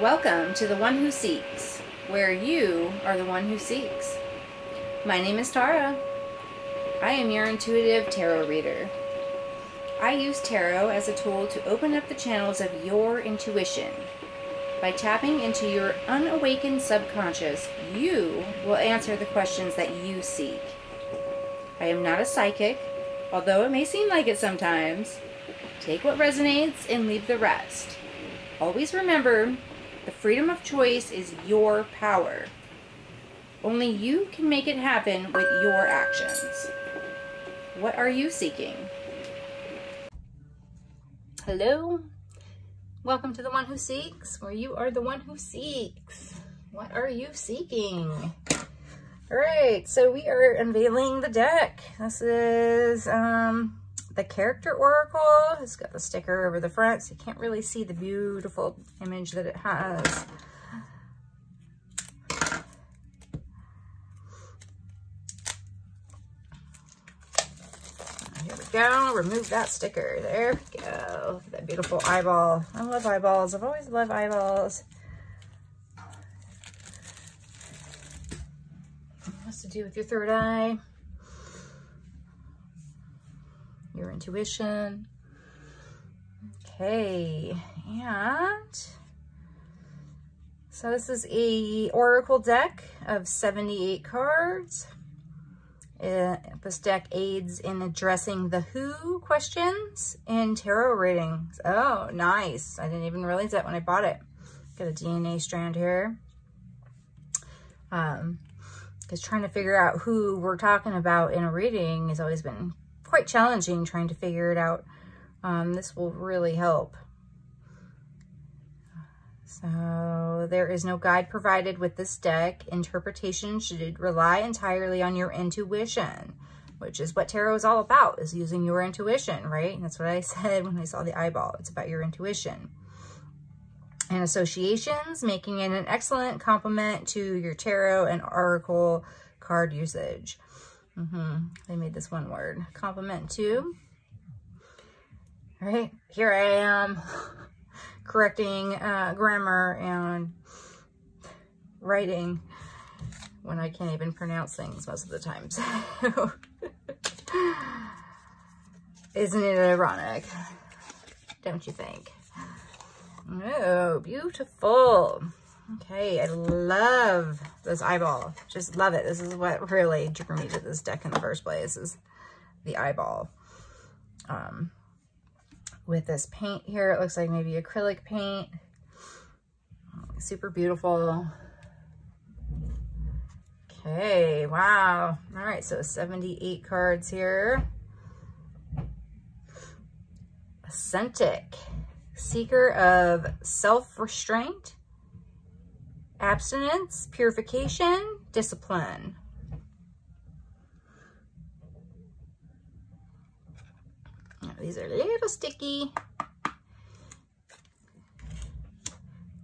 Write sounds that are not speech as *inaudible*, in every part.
Welcome to The One Who Seeks, where you are the one who seeks. My name is Tara. I am your intuitive tarot reader. I use tarot as a tool to open up the channels of your intuition. By tapping into your unawakened subconscious, you will answer the questions that you seek. I am not a psychic, although it may seem like it sometimes. Take what resonates and leave the rest. Always remember the freedom of choice is your power. Only you can make it happen with your actions. What are you seeking? Hello. Welcome to The One Who Seeks, where you are the one who seeks. What are you seeking? All right, so we are unveiling the deck. This is um, the Character Oracle. It's got the sticker over the front, so you can't really see the beautiful image that it has. Here we go. Remove that sticker. There we go. Look at that beautiful eyeball. I love eyeballs. I've always loved eyeballs. What's to do with your third eye? Your intuition. Okay, and so this is a oracle deck of 78 cards. Uh, this deck aids in addressing the who questions in tarot readings. Oh, nice. I didn't even realize that when I bought it. Got a DNA strand here. Um, because trying to figure out who we're talking about in a reading has always been quite challenging trying to figure it out. Um, this will really help. So there is no guide provided with this deck. Interpretation should rely entirely on your intuition, which is what tarot is all about, is using your intuition, right? And that's what I *laughs* said when I saw the eyeball. It's about your intuition. And associations, making it an excellent complement to your tarot and oracle card usage. Mm -hmm. They made this one word. Compliment to. All right, here I am *laughs* correcting uh, grammar and writing when I can't even pronounce things most of the time. *laughs* So isn't it ironic? Don't you think? Oh, beautiful. Okay, I love this eyeball. Just love it. This is what really drew me to this deck in the first place is the eyeball. Um, with this paint here. It looks like maybe acrylic paint. Super beautiful. Okay, wow. All right, so 78 cards here. Authentic, seeker of self-restraint, abstinence, purification, discipline. These are a little sticky.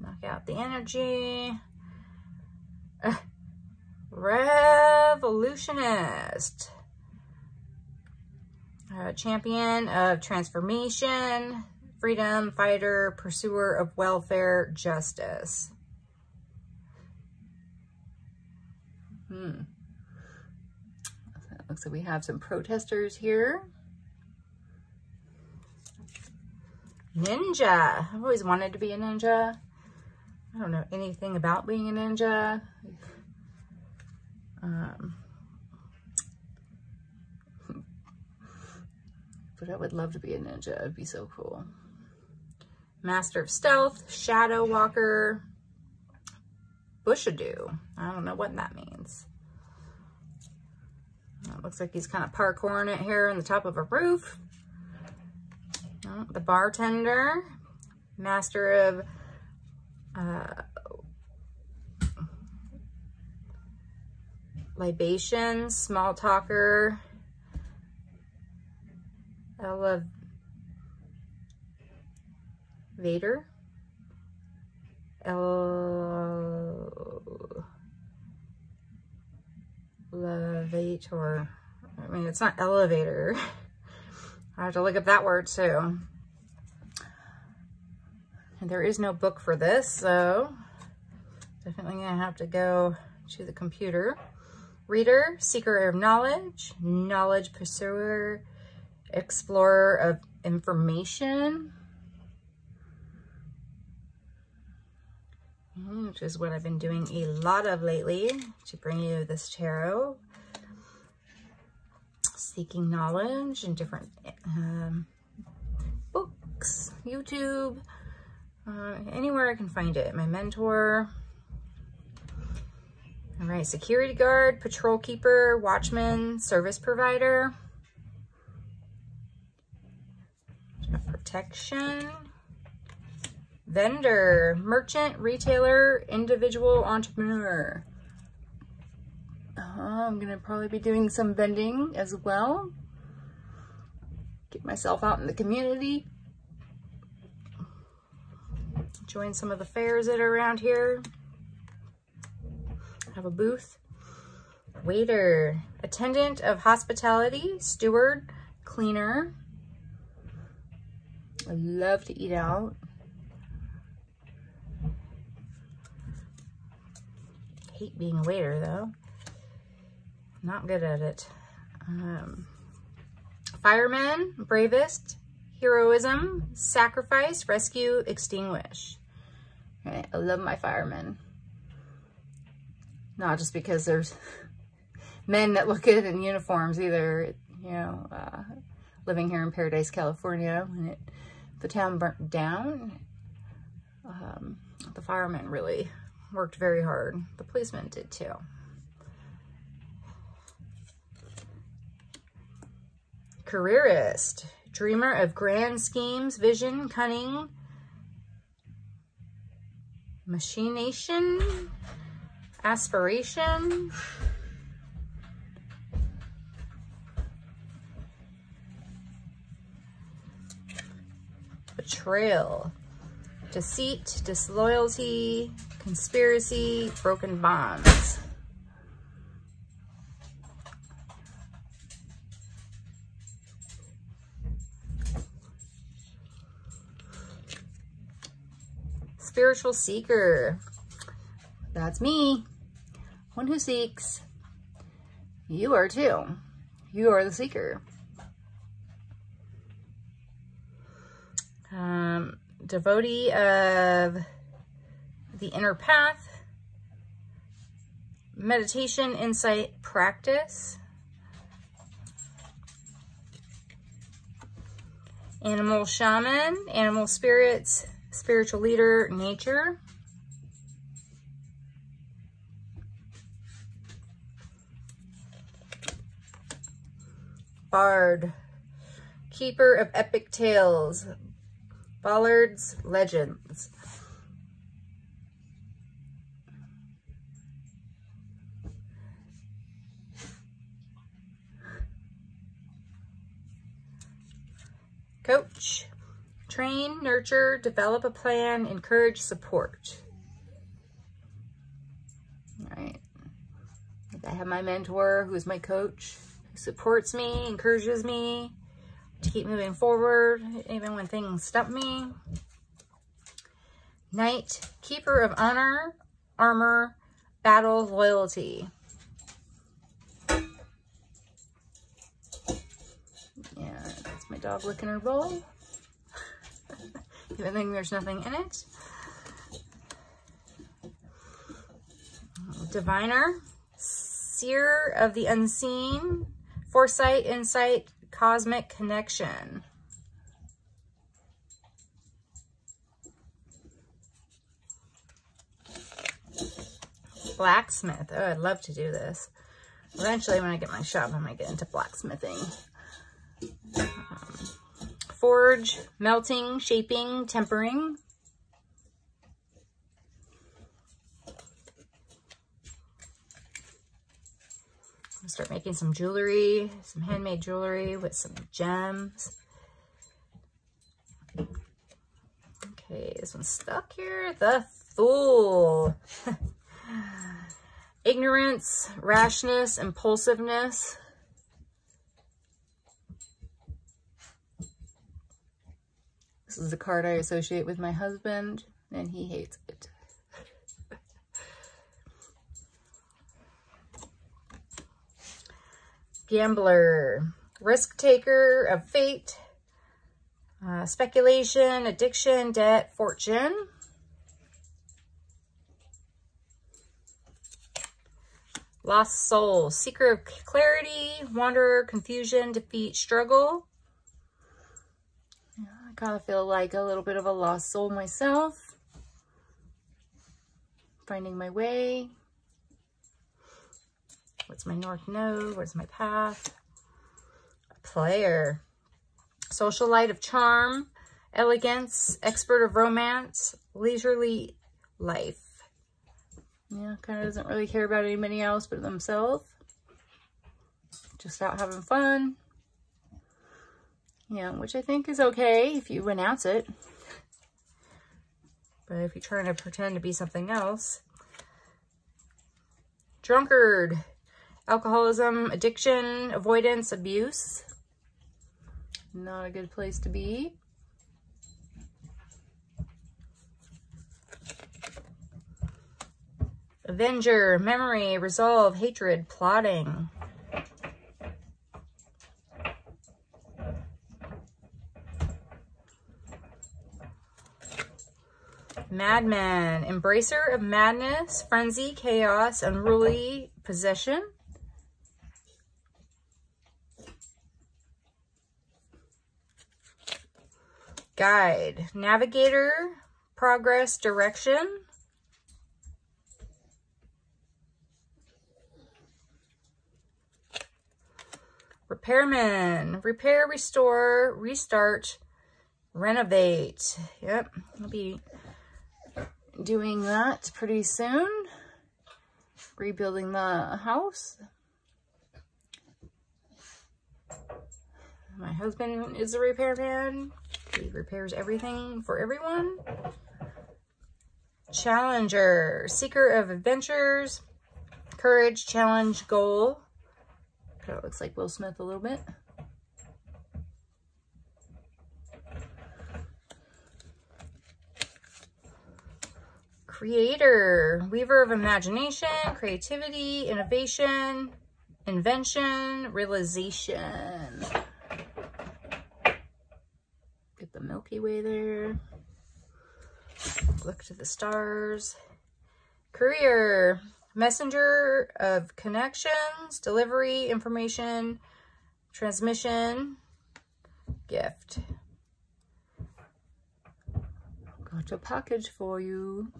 Knock out the energy. Uh, revolutionist. Uh, champion of transformation, freedom, fighter, pursuer of welfare, justice. Hmm. Looks like we have some protesters here. Ninja. I've always wanted to be a ninja. I don't know anything about being a ninja. Um, but I would love to be a ninja. It'd be so cool. Master of Stealth, Shadow Walker, Bushadoo. I don't know what that means. It looks like he's kind of parkouring it here on the top of a roof the bartender, master of uh, libation, small talker, elevator, elevator. I mean, it's not elevator. *laughs* I have to look up that word too. And there is no book for this, so definitely gonna have to go to the computer. Reader, seeker of knowledge, knowledge pursuer, explorer of information, which is what I've been doing a lot of lately to bring you this tarot. Seeking knowledge and different um, books, YouTube, uh, anywhere I can find it. My mentor. All right, security guard, patrol keeper, watchman, service provider. Protection vendor, merchant, retailer, individual entrepreneur. Uh, I'm going to probably be doing some vending as well. Get myself out in the community. Join some of the fairs that are around here. Have a booth. Waiter, attendant of hospitality, steward, cleaner. I love to eat out. Hate being a waiter though. Not good at it. Um, fireman, bravest, heroism, sacrifice, rescue, extinguish. Right, I love my firemen. Not just because there's *laughs* men that look good in uniforms either. You know, uh, living here in Paradise, California, when it, the town burnt down, um, the firemen really worked very hard. The policeman did too. Careerist, dreamer of grand schemes, vision, cunning, machination, aspiration, betrayal, deceit, disloyalty, Conspiracy, broken bonds. Spiritual seeker. That's me. One who seeks. You are too. You are the seeker. Um, devotee of the inner path, meditation, insight, practice, animal shaman, animal spirits, spiritual leader, nature. Bard, keeper of epic tales, Ballard's legends. Coach, train, nurture, develop a plan, encourage, support. All right. I have my mentor who is my coach, who supports me, encourages me to keep moving forward, even when things stump me. Knight, keeper of honor, armor, battle, loyalty. Dog licking her bowl. *laughs* Even though there's nothing in it. Diviner, seer of the unseen, foresight, insight, cosmic connection. Blacksmith. Oh, I'd love to do this. Eventually, when I get my shop, I might get into blacksmithing. Um, forge, melting, shaping, tempering. start making some jewelry, some handmade jewelry with some gems. Okay, this one's stuck here. The Fool. *laughs* Ignorance, rashness, impulsiveness. This is a card I associate with my husband, and he hates it. Gambler, risk taker of fate, uh, speculation, addiction, debt, fortune. Lost soul, seeker of clarity, wanderer, confusion, defeat, struggle. Kind of feel like a little bit of a lost soul myself. Finding my way. What's my north node? Where's my path? Player. Social light of charm, elegance, expert of romance, leisurely life. Yeah, kind of doesn't really care about anybody else but themselves. Just out having fun. Yeah, which I think is okay if you announce it. But if you're trying to pretend to be something else. Drunkard. Alcoholism, addiction, avoidance, abuse. Not a good place to be. Avenger, memory, resolve, hatred, plotting. Madman, embracer of madness, frenzy, chaos, unruly possession. Guide, navigator, progress, direction. Repairman, repair, restore, restart, renovate. Yep, I'll be doing that pretty soon. Rebuilding the house. My husband is a repairman. He repairs everything for everyone. Challenger, seeker of adventures, courage, challenge, goal. Kind of looks like Will Smith a little bit. Creator, weaver of imagination, creativity, innovation, invention, realization. Get the Milky Way there. Look to the stars. Career, messenger of connections, delivery, information, transmission, gift. Got a package for you.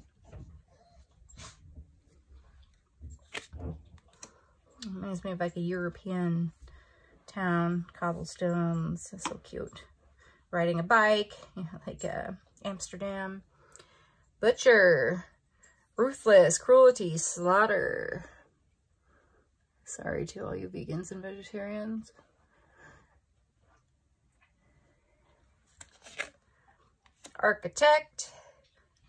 Reminds me of like a European town, cobblestones, so cute. Riding a bike, you *laughs* know, like uh, Amsterdam. Butcher, ruthless, cruelty, slaughter. Sorry to all you vegans and vegetarians. Architect,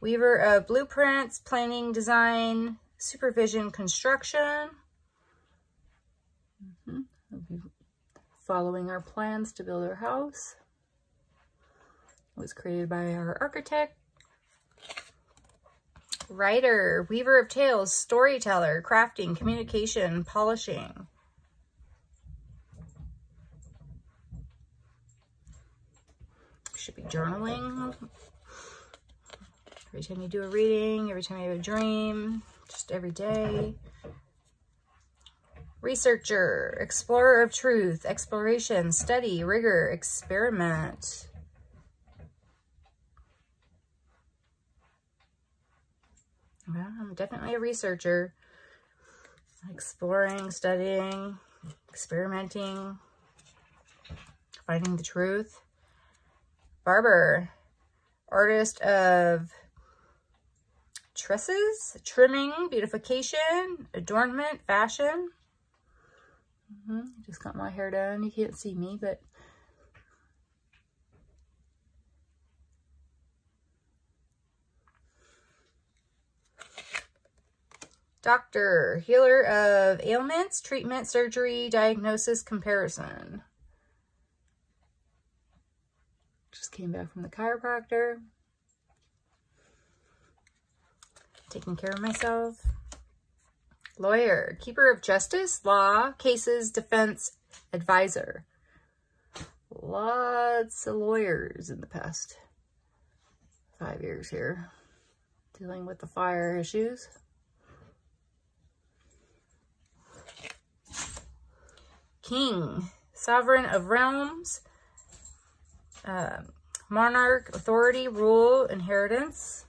weaver of blueprints, planning, design, supervision, construction. Mm -hmm. We'll be following our plans to build our house. It was created by our architect. Writer, weaver of tales, storyteller, crafting, communication, polishing. Should be journaling. Every time you do a reading, every time you have a dream, just every day. Researcher, explorer of truth, exploration, study, rigor, experiment. Well, I'm definitely a researcher. Exploring, studying, experimenting, finding the truth. Barber, artist of tresses, trimming, beautification, adornment, fashion. Mm -hmm. Just got my hair done. You can't see me, but Doctor, healer of ailments, treatment, surgery, diagnosis, comparison. Just came back from the chiropractor. Taking care of myself. Lawyer, keeper of justice, law, cases, defense, advisor. Lots of lawyers in the past five years here dealing with the fire issues. King, sovereign of realms, uh, monarch, authority, rule, inheritance.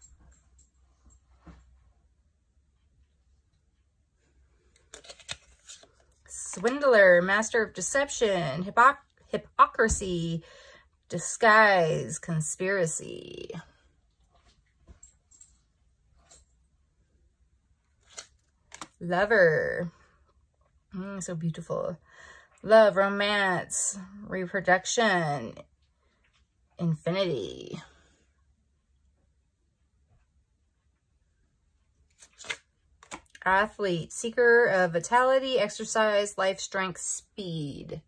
Swindler, master of deception, hypoc hypocrisy, disguise, conspiracy. Lover. Mm, so beautiful. Love, romance, reproduction, infinity. Athlete, seeker of vitality, exercise, life, strength, speed.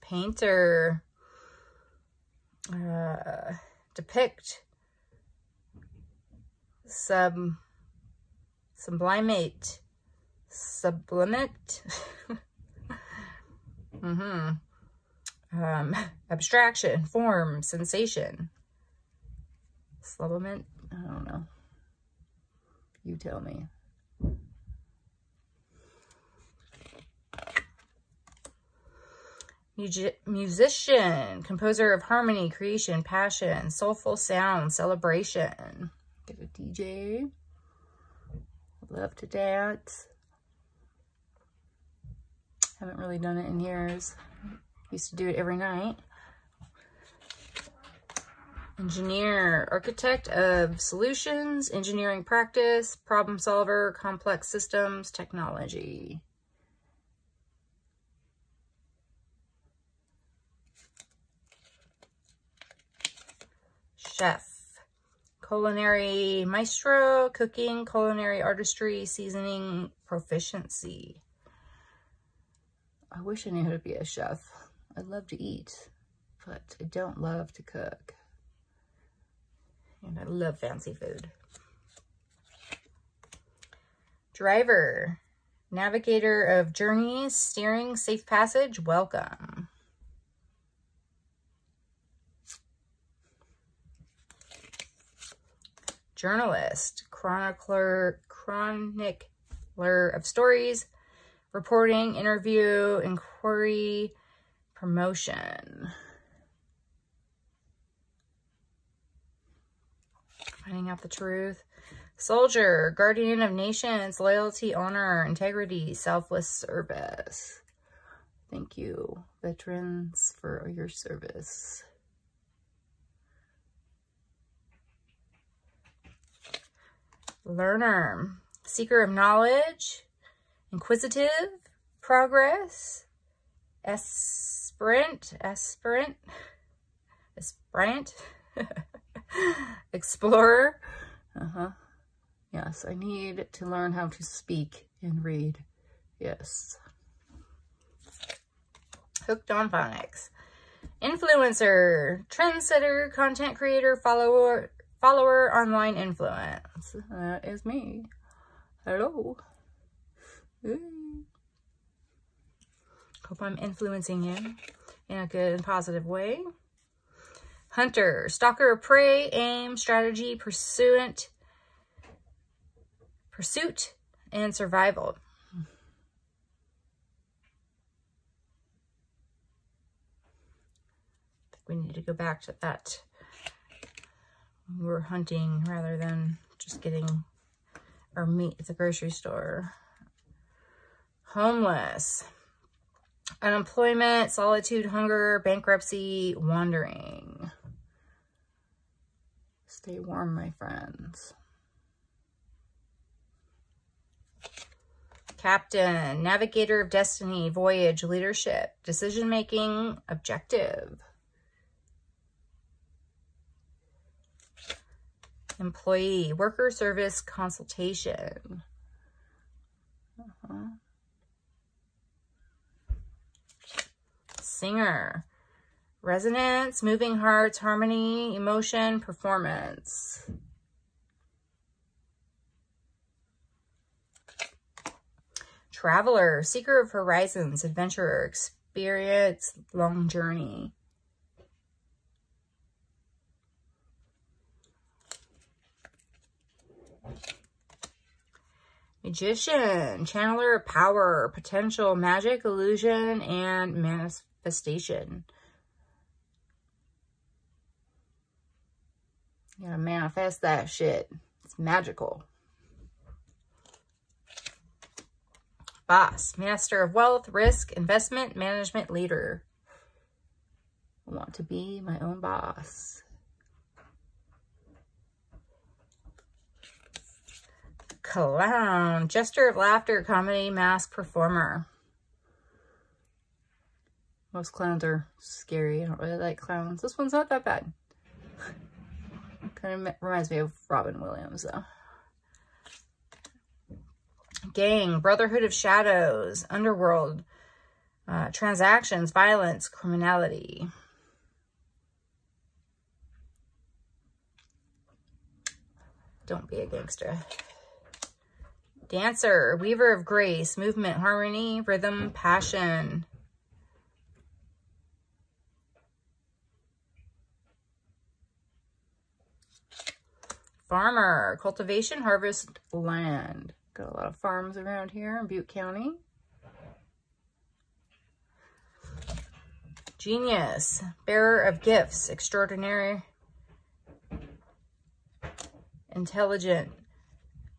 Painter, uh, depict, sub, sublimate, sublimate, *laughs* mm-hmm. Um, abstraction, form, sensation, sublimate, I don't know. You tell me. musician, composer of harmony, creation, passion, soulful sound, celebration. Get a DJ. Love to dance. Haven't really done it in years. Used to do it every night. Engineer, architect of solutions, engineering practice, problem solver, complex systems, technology. chef. Culinary maestro, cooking, culinary artistry, seasoning proficiency. I wish I knew how to be a chef. I love to eat, but I don't love to cook. And I love fancy food. Driver, navigator of journeys, steering, safe passage, welcome. journalist, chronicler, chronicler of stories, reporting, interview, inquiry, promotion. Finding out the truth. Soldier, guardian of nations, loyalty, honor, integrity, selfless service. Thank you, veterans, for your service. learner, seeker of knowledge, inquisitive, progress, aspirant, aspirant, aspirant, *laughs* *laughs* *laughs* explorer. Uh-huh. Yes, I need to learn how to speak and read. Yes. Hooked on phonics. Influencer, trendsetter, content creator, follower, follower online influence. That is me. Hello. Hope I'm influencing you in a good and positive way. Hunter, stalker prey, aim, strategy, pursuant, pursuit, and survival. We need to go back to that we're hunting rather than just getting our meat at the grocery store. Homeless. Unemployment, solitude, hunger, bankruptcy, wandering. Stay warm, my friends. Captain, navigator of destiny, voyage, leadership, decision-making, objective. employee, worker service consultation. Uh -huh. singer. Resonance, moving hearts, harmony, emotion, performance. Traveler, seeker of horizons, adventurer, experience, long journey. Magician, channeler of power, potential, magic, illusion, and manifestation. You gotta manifest that shit. It's magical. Boss, master of wealth, risk, investment, management, leader. I want to be my own boss. Clown, jester of laughter, comedy, mask, performer. Most clowns are scary. I don't really like clowns. This one's not that bad. Kind of reminds me of Robin Williams, though. Gang, Brotherhood of Shadows, Underworld, uh, Transactions, Violence, Criminality. Don't be a gangster. Dancer, Weaver of Grace, Movement, Harmony, Rhythm, Passion. Farmer, Cultivation, Harvest, Land. Got a lot of farms around here in Butte County. Genius, bearer of gifts, extraordinary, intelligent,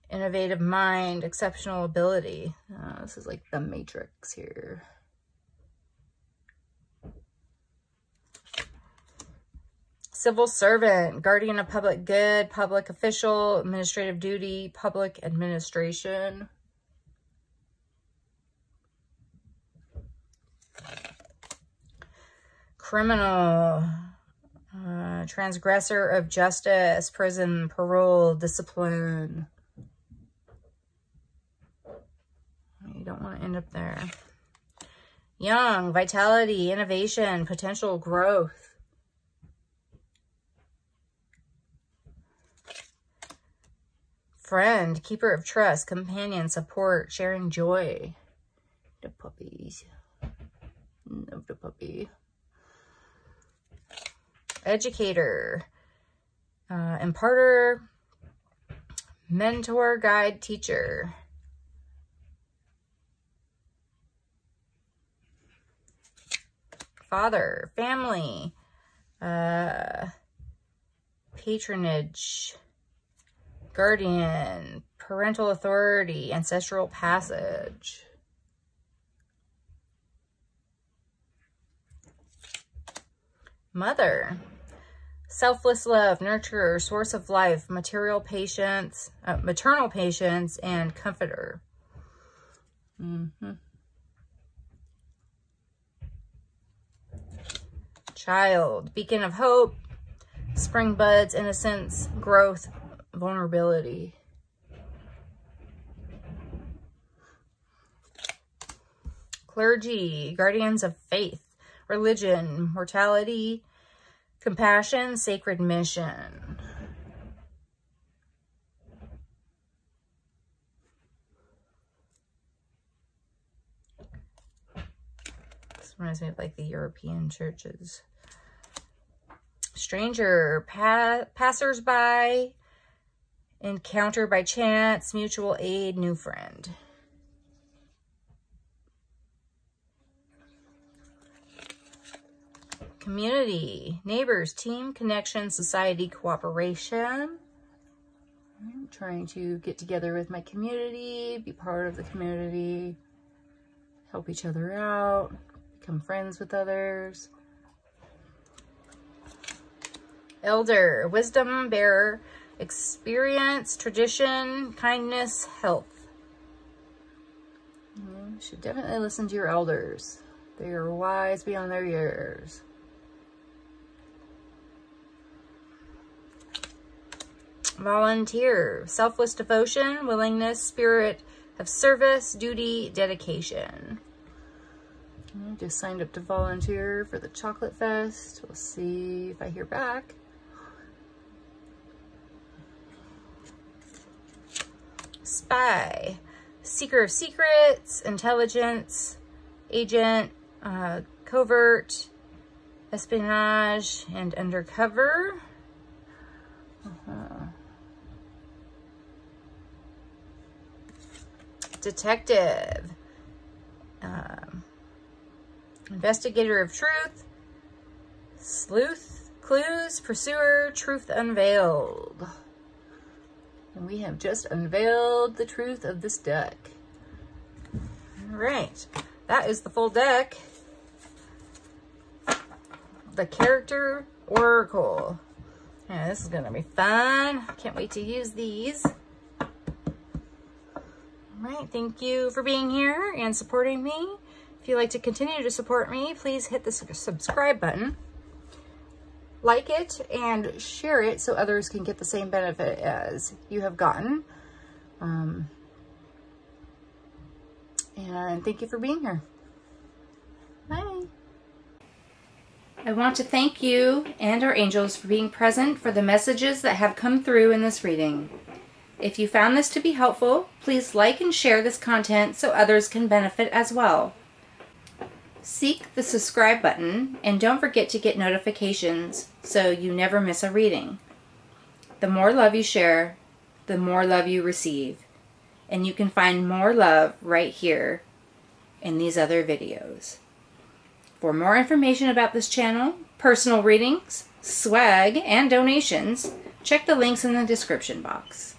innovative mind, exceptional ability. Uh, this is like the matrix here. Civil servant, guardian of public good, public official, administrative duty, public administration. Criminal, uh, transgressor of justice, prison, parole, discipline. You don't want to end up there. Young, vitality, innovation, potential growth. Friend, keeper of trust, companion, support, sharing joy. The puppies. Love the puppy. Educator, uh, imparter, mentor, guide, teacher. Father, family, uh, patronage, guardian, parental authority, ancestral passage. Mother, selfless love, nurturer, source of life, material patience, uh, maternal patience, and comforter. Mm -hmm. Child, beacon of hope, spring buds, innocence, growth, vulnerability. Clergy, guardians of faith, religion, mortality, compassion, sacred mission. This reminds me of like the European churches. Stranger, pa passersby, Encounter by chance, mutual aid, new friend. Community, neighbors, team, connection, society, cooperation. I'm trying to get together with my community, be part of the community, help each other out, become friends with others. Elder, wisdom bearer, experience, tradition, kindness, health. Mm-hmm. You should definitely listen to your elders. They are wise beyond their years. Volunteer, selfless devotion, willingness, spirit of service, duty, dedication. I just signed up to volunteer for the Chocolate Fest. We'll see if I hear back. Spy, Seeker of Secrets, Intelligence, Agent, uh, Covert, Espionage, and Undercover. Uh -huh. Detective. Um, investigator of truth. Sleuth. Clues. Pursuer. Truth unveiled. And we have just unveiled the truth of this deck. All right. That is the full deck. The character Oracle. Yeah, this is to be fun. Can't wait to use these. All right, thank you for being here and supporting me. If you'd like to continue to support me, please hit the subscribe button. Like it and share it so others can get the same benefit as you have gotten. Um, and thank you for being here. Bye. I want to thank you and our angels for being present for the messages that have come through in this reading. If you found this to be helpful, please like and share this content so others can benefit as well. Seek the subscribe button and don't forget to get notifications so you never miss a reading. The more love you share, the more love you receive. And you can find more love right here in these other videos. For more information about this channel, personal readings, swag, and donations, check the links in the description box.